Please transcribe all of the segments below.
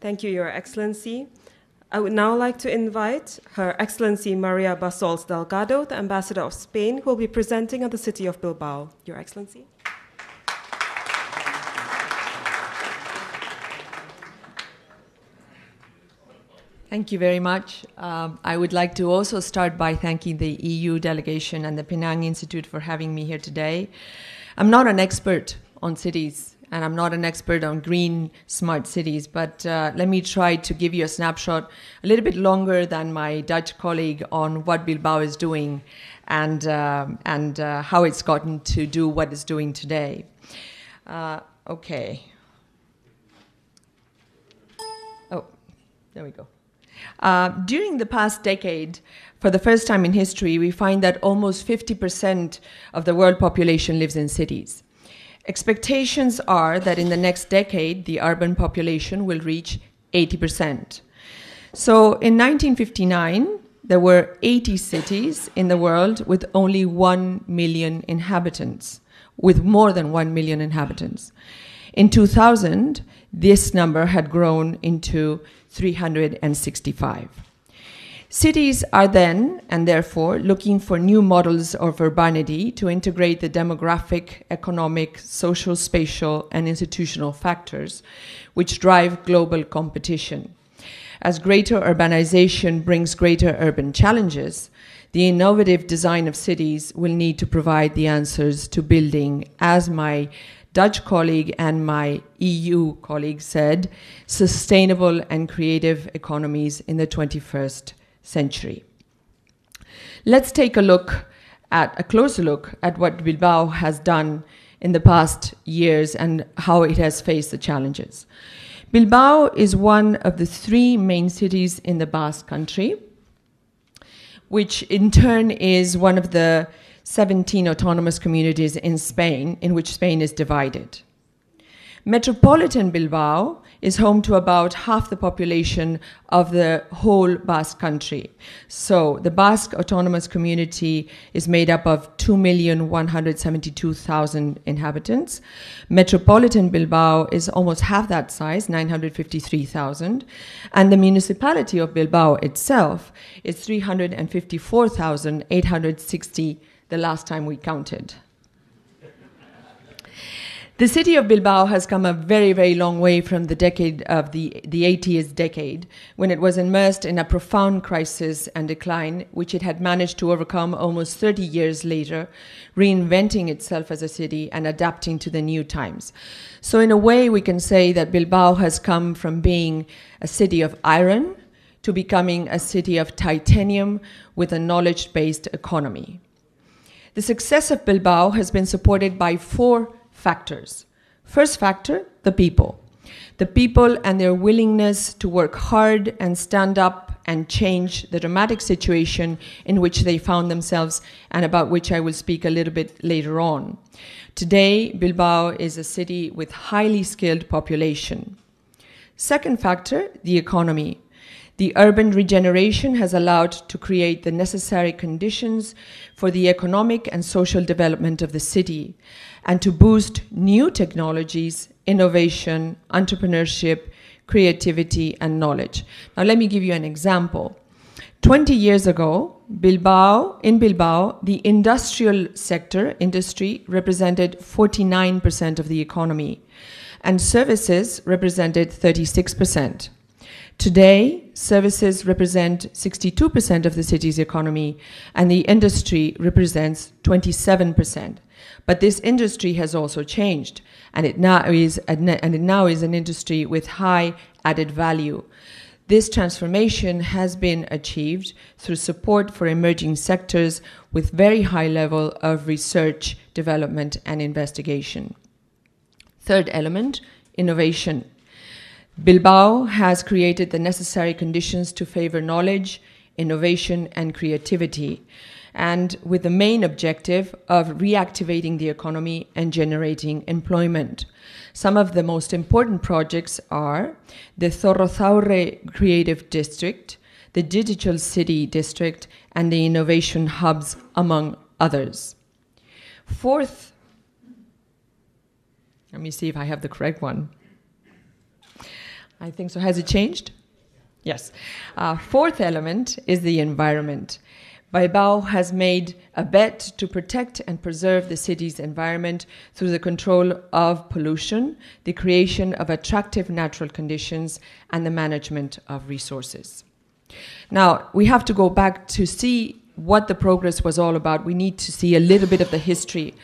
Thank you, Your Excellency. I would now like to invite Her Excellency Maria Bassols Delgado, the Ambassador of Spain, who will be presenting at the city of Bilbao. Your Excellency. Thank you very much. Um, I would like to also start by thanking the EU delegation and the Penang Institute for having me here today. I'm not an expert on cities and I'm not an expert on green smart cities, but uh, let me try to give you a snapshot a little bit longer than my Dutch colleague on what Bilbao is doing and, uh, and uh, how it's gotten to do what it's doing today. Uh, okay. Oh, there we go. Uh, during the past decade, for the first time in history, we find that almost 50% of the world population lives in cities. Expectations are that in the next decade, the urban population will reach 80%. So in 1959, there were 80 cities in the world with only 1 million inhabitants, with more than 1 million inhabitants. In 2000, this number had grown into 365. Cities are then, and therefore, looking for new models of urbanity to integrate the demographic, economic, social, spatial, and institutional factors which drive global competition. As greater urbanization brings greater urban challenges, the innovative design of cities will need to provide the answers to building, as my Dutch colleague and my EU colleague said, sustainable and creative economies in the 21st century. Let's take a look at a closer look at what Bilbao has done in the past years and how it has faced the challenges. Bilbao is one of the three main cities in the Basque country, which in turn is one of the 17 autonomous communities in Spain, in which Spain is divided. Metropolitan Bilbao is home to about half the population of the whole Basque country. So the Basque autonomous community is made up of 2,172,000 inhabitants. Metropolitan Bilbao is almost half that size, 953,000. And the municipality of Bilbao itself is 354,860 the last time we counted. The city of Bilbao has come a very, very long way from the decade of the, the 80s decade, when it was immersed in a profound crisis and decline, which it had managed to overcome almost 30 years later, reinventing itself as a city and adapting to the new times. So, in a way, we can say that Bilbao has come from being a city of iron to becoming a city of titanium with a knowledge based economy. The success of Bilbao has been supported by four factors. First factor, the people. The people and their willingness to work hard and stand up and change the dramatic situation in which they found themselves and about which I will speak a little bit later on. Today, Bilbao is a city with highly skilled population. Second factor, the economy. The urban regeneration has allowed to create the necessary conditions for the economic and social development of the city and to boost new technologies, innovation, entrepreneurship, creativity, and knowledge. Now, let me give you an example. 20 years ago, Bilbao, in Bilbao, the industrial sector, industry, represented 49% of the economy, and services represented 36%. Today, services represent 62% of the city's economy, and the industry represents 27%. But this industry has also changed, and it now is, and it now is an industry with high added value. This transformation has been achieved through support for emerging sectors with very high level of research, development, and investigation. Third element, innovation. Bilbao has created the necessary conditions to favor knowledge, innovation, and creativity, and with the main objective of reactivating the economy and generating employment. Some of the most important projects are the Zorrozaurre Creative District, the Digital City District, and the Innovation Hubs, among others. Fourth, let me see if I have the correct one. I think so. Has it changed? Yes. Uh, fourth element is the environment. Bilbao has made a bet to protect and preserve the city's environment through the control of pollution, the creation of attractive natural conditions, and the management of resources. Now, we have to go back to see what the progress was all about. We need to see a little bit of the history.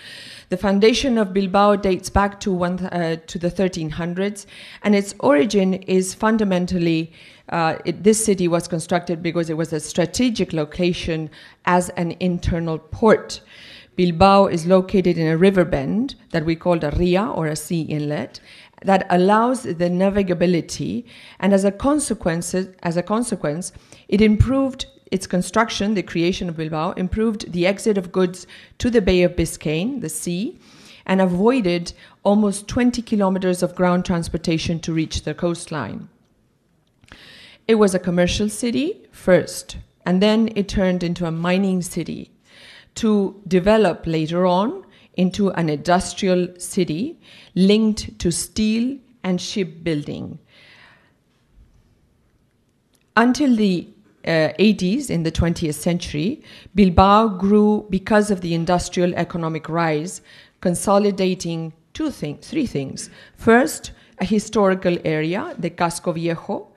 The foundation of Bilbao dates back to, one, uh, to the 1300s, and its origin is fundamentally uh, it, this city was constructed because it was a strategic location as an internal port. Bilbao is located in a river bend that we call a ria or a sea inlet that allows the navigability, and as a consequence, as a consequence, it improved its construction, the creation of Bilbao, improved the exit of goods to the Bay of Biscayne, the sea, and avoided almost 20 kilometers of ground transportation to reach the coastline. It was a commercial city first, and then it turned into a mining city to develop later on into an industrial city linked to steel and shipbuilding. Until the uh, 80s in the 20th century, Bilbao grew because of the industrial economic rise, consolidating two things, three things. First, a historical area, the Casco Viejo,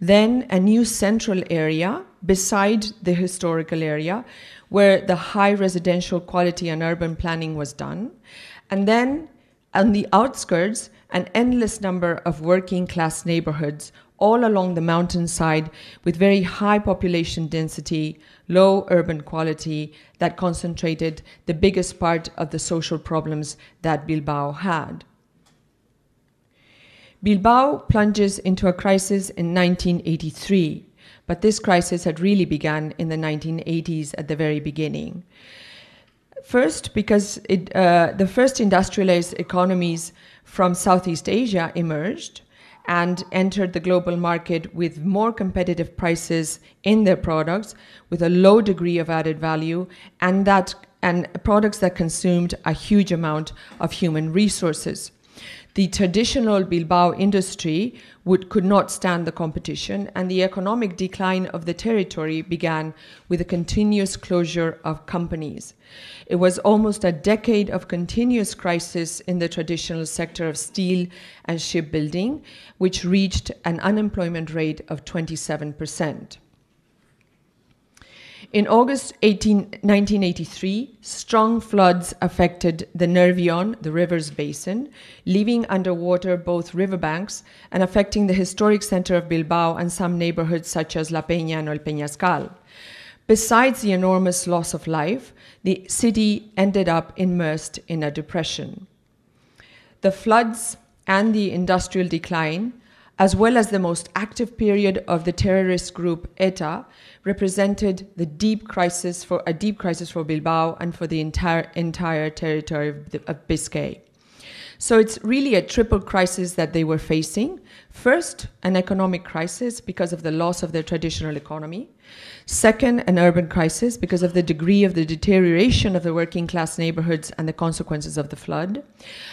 then a new central area beside the historical area where the high residential quality and urban planning was done. And then on the outskirts, an endless number of working class neighborhoods all along the mountainside with very high population density, low urban quality that concentrated the biggest part of the social problems that Bilbao had. Bilbao plunges into a crisis in 1983, but this crisis had really begun in the 1980s at the very beginning. First, because it, uh, the first industrialized economies from Southeast Asia emerged and entered the global market with more competitive prices in their products, with a low degree of added value, and that and products that consumed a huge amount of human resources the traditional Bilbao industry would, could not stand the competition, and the economic decline of the territory began with a continuous closure of companies. It was almost a decade of continuous crisis in the traditional sector of steel and shipbuilding, which reached an unemployment rate of 27 percent. In August 18, 1983, strong floods affected the Nervion, the river's basin, leaving underwater both riverbanks and affecting the historic center of Bilbao and some neighborhoods such as La Peña and El Peñascal. Besides the enormous loss of life, the city ended up immersed in a depression. The floods and the industrial decline as well as the most active period of the terrorist group ETA, represented the deep crisis for a deep crisis for Bilbao and for the entire entire territory of, the, of Biscay. So it's really a triple crisis that they were facing. First, an economic crisis because of the loss of their traditional economy. Second, an urban crisis because of the degree of the deterioration of the working class neighborhoods and the consequences of the flood.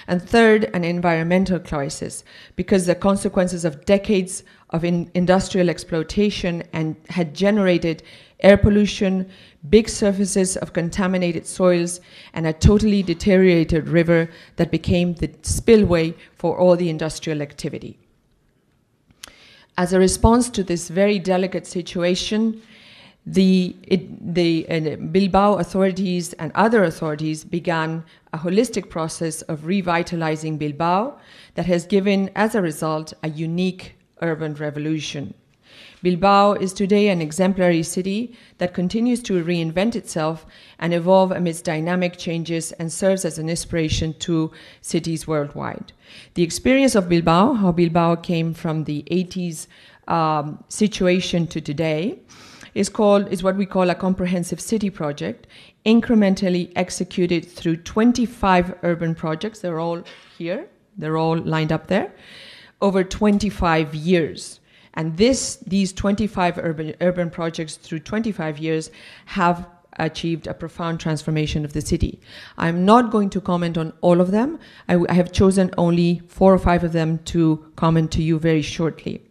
And third, an environmental crisis because the consequences of decades of in industrial exploitation and had generated air pollution, big surfaces of contaminated soils, and a totally deteriorated river that became the spillway for all the industrial activity. As a response to this very delicate situation, the, it, the uh, Bilbao authorities and other authorities began a holistic process of revitalizing Bilbao that has given, as a result, a unique urban revolution. Bilbao is today an exemplary city that continues to reinvent itself and evolve amidst dynamic changes and serves as an inspiration to cities worldwide. The experience of Bilbao, how Bilbao came from the 80s um, situation to today, is called is what we call a comprehensive city project, incrementally executed through 25 urban projects. They're all here. They're all lined up there over 25 years. And this, these 25 urban, urban projects through 25 years have achieved a profound transformation of the city. I'm not going to comment on all of them. I, I have chosen only four or five of them to comment to you very shortly.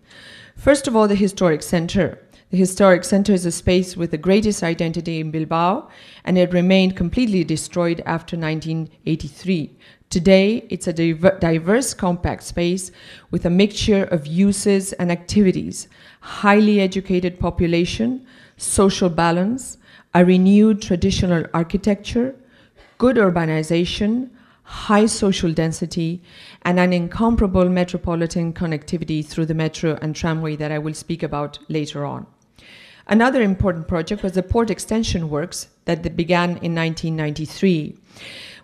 First of all, the historic center. The historic center is a space with the greatest identity in Bilbao, and it remained completely destroyed after 1983. Today, it's a diver- diverse, compact space with a mixture of uses and activities, highly educated population, social balance, a renewed traditional architecture, good urbanization, high social density, and an incomparable metropolitan connectivity through the metro and tramway that I will speak about later on. Another important project was the port extension works that began in 1993.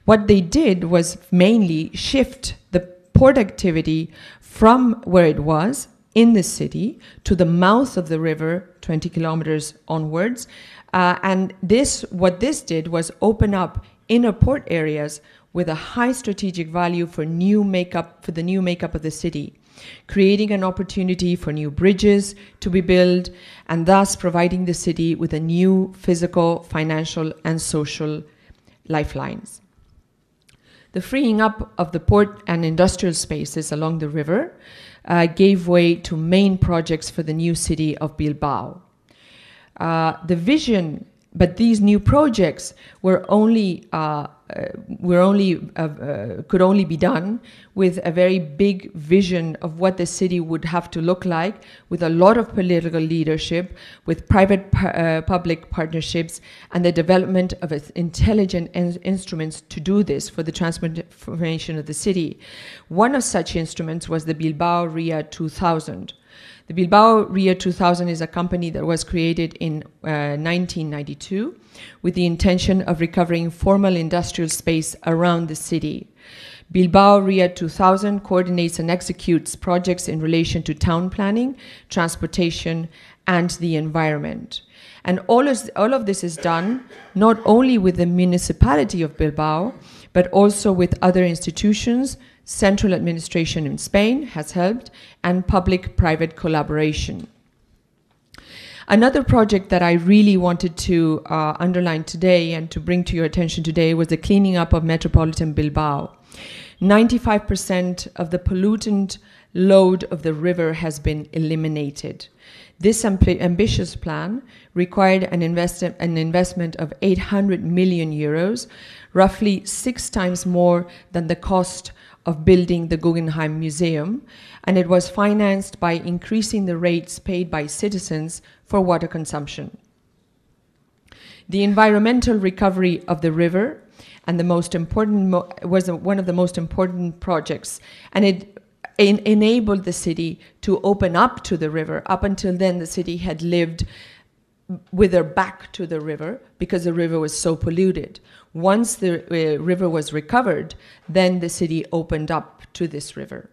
What they did was mainly shift the port activity from where it was in the city to the mouth of the river, 20 kilometers onwards. Uh, and this, what this did was open up inner port areas with a high strategic value for new makeup for the new makeup of the city creating an opportunity for new bridges to be built and thus providing the city with a new physical financial and social lifelines the freeing up of the port and industrial spaces along the river uh, gave way to main projects for the new city of Bilbao. Uh, the vision, but these new projects were only uh, were only uh, uh, could only be done with a very big vision of what the city would have to look like, with a lot of political leadership, with private uh, public partnerships, and the development of intelligent in- instruments to do this for the transformation of the city. One of such instruments was the Bilbao RIA 2000. The Bilbao RIA 2000 is a company that was created in uh, 1992 with the intention of recovering formal industrial space around the city. Bilbao RIA 2000 coordinates and executes projects in relation to town planning, transportation, and the environment. And all, all of this is done not only with the municipality of Bilbao, but also with other institutions, central administration in Spain has helped, and public private collaboration. Another project that I really wanted to uh, underline today and to bring to your attention today was the cleaning up of metropolitan Bilbao. 95% of the pollutant load of the river has been eliminated. This ambitious plan required an, invest- an investment of 800 million euros, roughly six times more than the cost of building the Guggenheim Museum, and it was financed by increasing the rates paid by citizens for water consumption. The environmental recovery of the river and the most important was one of the most important projects, and it en- enabled the city to open up to the river. Up until then, the city had lived with their back to the river because the river was so polluted. Once the uh, river was recovered, then the city opened up to this river.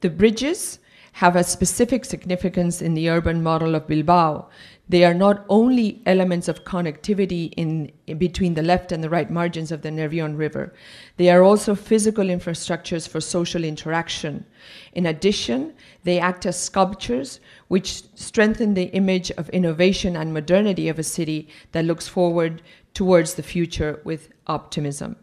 The bridges have a specific significance in the urban model of Bilbao. They are not only elements of connectivity in, in, between the left and the right margins of the Nervion River, they are also physical infrastructures for social interaction. In addition, they act as sculptures which strengthen the image of innovation and modernity of a city that looks forward towards the future with optimism.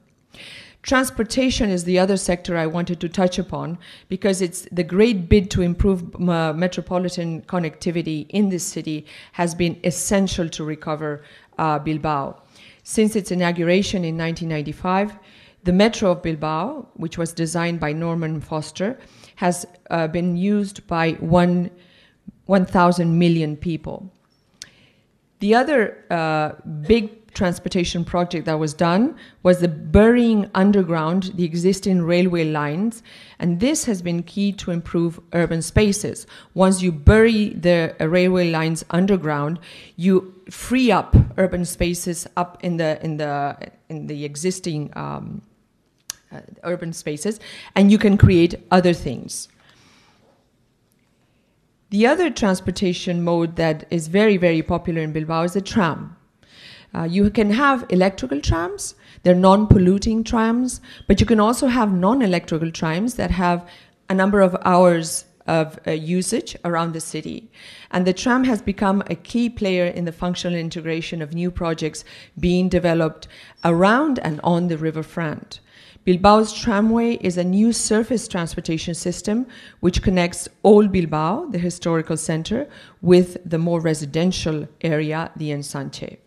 Transportation is the other sector I wanted to touch upon because it's the great bid to improve uh, metropolitan connectivity in this city has been essential to recover uh, Bilbao. Since its inauguration in 1995, the Metro of Bilbao, which was designed by Norman Foster, has uh, been used by one 1,000 million people. The other uh, big transportation project that was done was the burying underground the existing railway lines and this has been key to improve urban spaces. Once you bury the uh, railway lines underground you free up urban spaces up in the in the in the existing um, uh, urban spaces and you can create other things the other transportation mode that is very very popular in bilbao is the tram uh, you can have electrical trams, they're non polluting trams, but you can also have non electrical trams that have a number of hours of uh, usage around the city. And the tram has become a key player in the functional integration of new projects being developed around and on the riverfront. Bilbao's tramway is a new surface transportation system which connects old Bilbao, the historical center, with the more residential area, the Ensanche.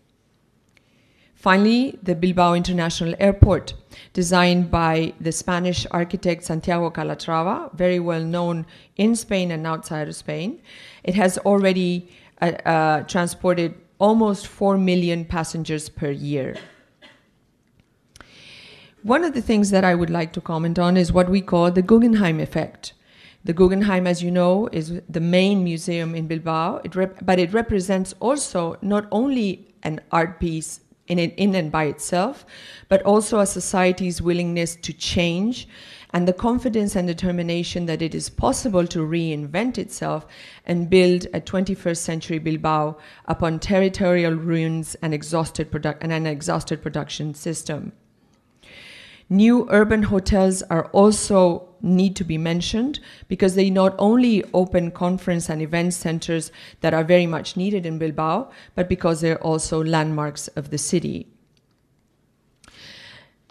Finally, the Bilbao International Airport, designed by the Spanish architect Santiago Calatrava, very well known in Spain and outside of Spain. It has already uh, uh, transported almost 4 million passengers per year. One of the things that I would like to comment on is what we call the Guggenheim effect. The Guggenheim, as you know, is the main museum in Bilbao, it but it represents also not only an art piece in, in and by itself, but also a society's willingness to change and the confidence and determination that it is possible to reinvent itself and build a 21st century Bilbao upon territorial ruins and, exhausted produ- and an exhausted production system. New urban hotels are also need to be mentioned because they not only open conference and event centers that are very much needed in Bilbao, but because they're also landmarks of the city.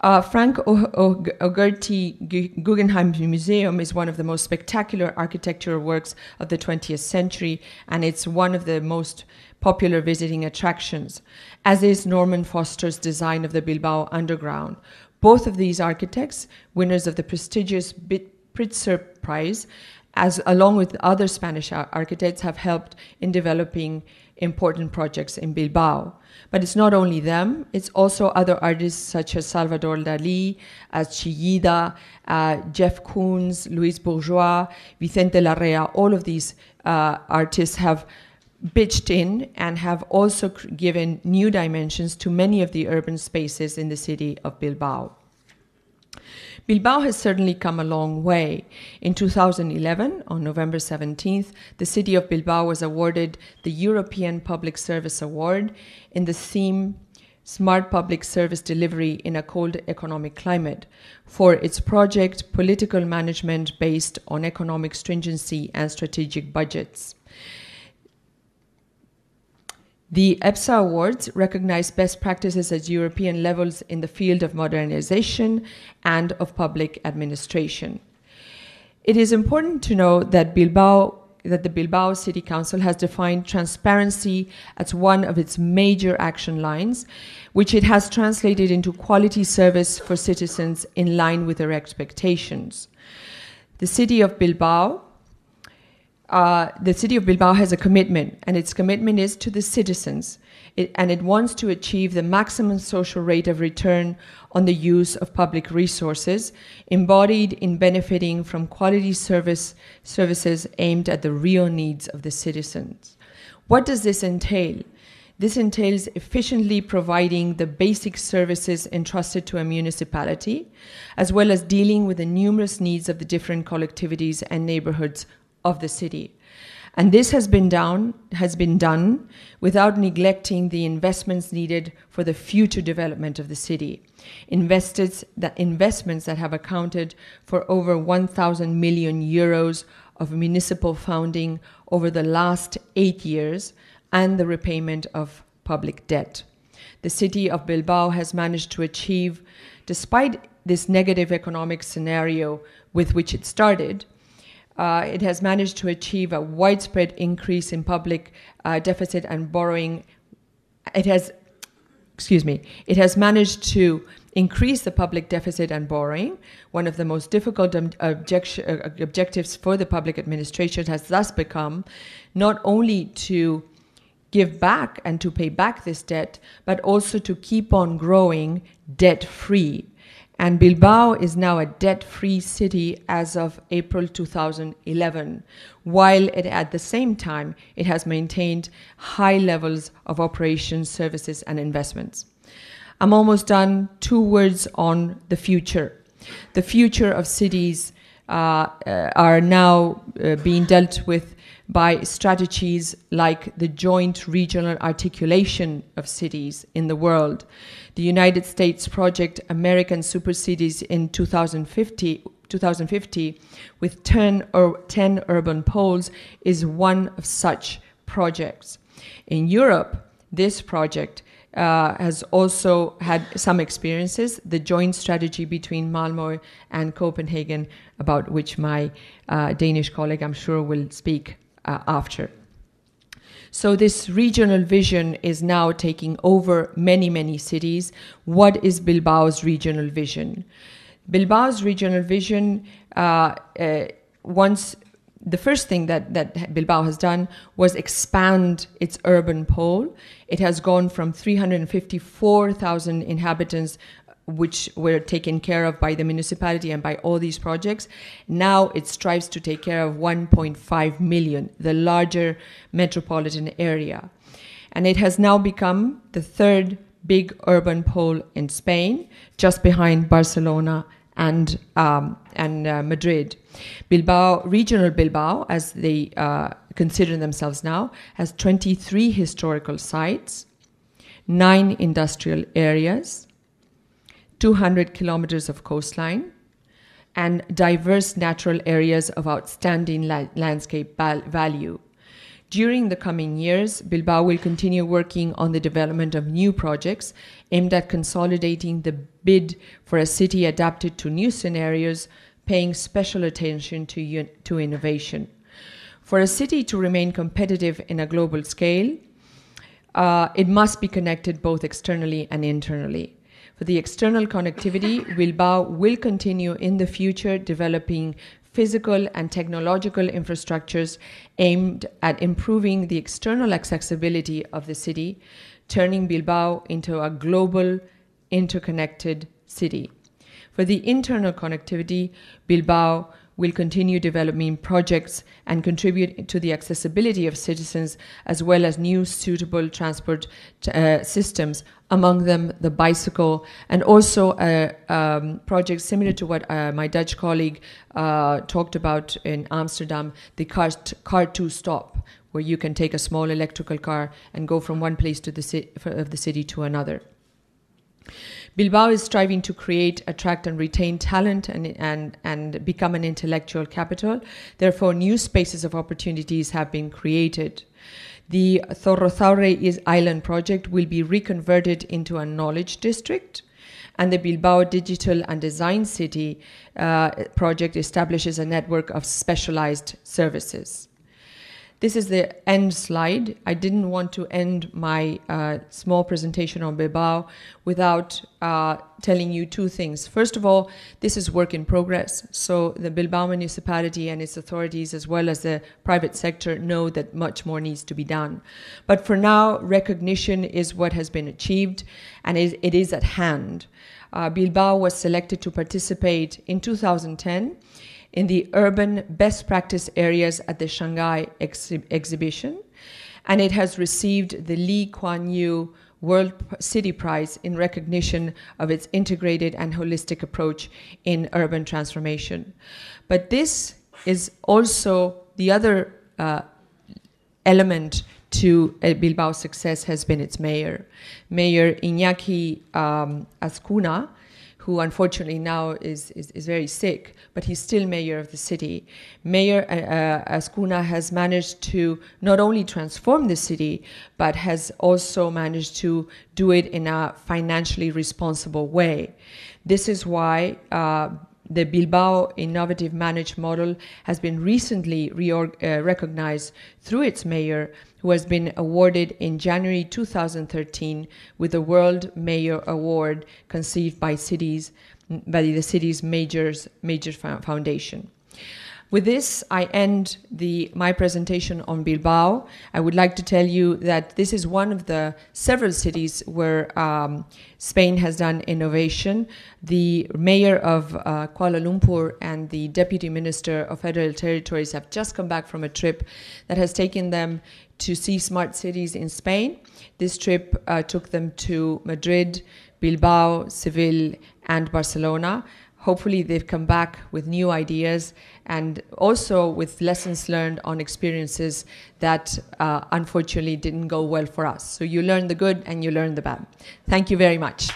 Uh, Frank O. Gehry's Guggenheim Museum is one of the most spectacular architectural works of the 20th century, and it's one of the most popular visiting attractions, as is Norman Foster's design of the Bilbao Underground, both of these architects, winners of the prestigious Pritzker Prize, as along with other Spanish architects, have helped in developing important projects in Bilbao. But it's not only them, it's also other artists such as Salvador Dali, as Chillida, uh, Jeff Koons, Louise Bourgeois, Vicente Larrea. All of these uh, artists have pitched in and have also given new dimensions to many of the urban spaces in the city of Bilbao. Bilbao has certainly come a long way. In 2011, on November 17th, the city of Bilbao was awarded the European Public Service Award in the theme Smart Public Service Delivery in a Cold Economic Climate for its project Political Management based on Economic Stringency and Strategic Budgets. The EPSA Awards recognize best practices at European levels in the field of modernization and of public administration. It is important to know that Bilbao that the Bilbao City Council has defined transparency as one of its major action lines, which it has translated into quality service for citizens in line with their expectations. The city of Bilbao uh, the city of Bilbao has a commitment, and its commitment is to the citizens, it, and it wants to achieve the maximum social rate of return on the use of public resources, embodied in benefiting from quality service services aimed at the real needs of the citizens. What does this entail? This entails efficiently providing the basic services entrusted to a municipality, as well as dealing with the numerous needs of the different collectivities and neighborhoods of the city. And this has been done, has been done without neglecting the investments needed for the future development of the city. Investments that have accounted for over 1,000 million euros of municipal funding over the last eight years and the repayment of public debt. The city of Bilbao has managed to achieve, despite this negative economic scenario with which it started, uh, it has managed to achieve a widespread increase in public uh, deficit and borrowing. It has, excuse me, it has managed to increase the public deficit and borrowing. One of the most difficult uh, objectives for the public administration has thus become not only to give back and to pay back this debt, but also to keep on growing debt free and Bilbao is now a debt free city as of April 2011, while it, at the same time it has maintained high levels of operations, services, and investments. I'm almost done. Two words on the future. The future of cities uh, uh, are now uh, being dealt with by strategies like the joint regional articulation of cities in the world. The United States project American Super Cities in 2050 2050 with 10, or 10 urban poles is one of such projects. In Europe, this project uh, has also had some experiences. The joint strategy between Malmo and Copenhagen, about which my uh, Danish colleague, I'm sure, will speak uh, after. So, this regional vision is now taking over many, many cities. What is Bilbao's regional vision? Bilbao's regional vision, uh, uh, once the first thing that, that Bilbao has done was expand its urban pole. It has gone from 354,000 inhabitants, which were taken care of by the municipality and by all these projects. Now it strives to take care of 1.5 million, the larger metropolitan area. And it has now become the third big urban pole in Spain, just behind Barcelona and, um, and uh, Madrid. Bilbao, regional Bilbao, as they uh, consider themselves now, has 23 historical sites, nine industrial areas, 200 kilometers of coastline, and diverse natural areas of outstanding la- landscape value. During the coming years, Bilbao will continue working on the development of new projects aimed at consolidating the bid for a city adapted to new scenarios, paying special attention to, to innovation. For a city to remain competitive in a global scale, uh, it must be connected both externally and internally. For the external connectivity, Bilbao will continue in the future developing physical and technological infrastructures aimed at improving the external accessibility of the city, turning Bilbao into a global, interconnected city. For the internal connectivity, Bilbao will continue developing projects and contribute to the accessibility of citizens as well as new suitable transport uh, systems, among them the bicycle, and also a um, project similar to what uh, my Dutch colleague uh, talked about in Amsterdam, the car, car to stop, where you can take a small electrical car and go from one place to the of the city to another. Bilbao is striving to create, attract, and retain talent and, and, and become an intellectual capital. Therefore, new spaces of opportunities have been created. The Zorrozaurre Island project will be reconverted into a knowledge district and the Bilbao Digital and Design City uh, project establishes a network of specialized services. This is the end slide. I didn't want to end my uh, small presentation on Bilbao without uh, telling you two things. First of all, this is work in progress. So the Bilbao municipality and its authorities, as well as the private sector, know that much more needs to be done. But for now, recognition is what has been achieved, and it is at hand. Uh, Bilbao was selected to participate in 2010 in the urban best practice areas at the Shanghai exhibition, and it has received the Lee Kuan Yew World City Prize in recognition of its integrated and holistic approach in urban transformation. But this is also the other uh, element to uh, Bilbao's success has been its mayor. Mayor Iñaki um, who unfortunately now is, is, is, very sick, but he's still mayor of the city. Mayor uh, uh, Azkuna has managed to not only transform the city, but has also managed to do it in a financially responsible way. This is why uh, the Bilbao Innovative Managed Model has been recently uh, recognized through its mayor, who has been awarded in January 2013 with the World Mayor Award conceived by cities by the city's majors major foundation. With this, I end the, my presentation on Bilbao. I would like to tell you that this is one of the several cities where um, Spain has done innovation. The mayor of uh, Kuala Lumpur and the deputy minister of federal territories have just come back from a trip that has taken them to see smart cities in Spain. This trip uh, took them to Madrid, Bilbao, Seville, and Barcelona. Hopefully, they've come back with new ideas and also with lessons learned on experiences that uh, unfortunately didn't go well for us. So, you learn the good and you learn the bad. Thank you very much.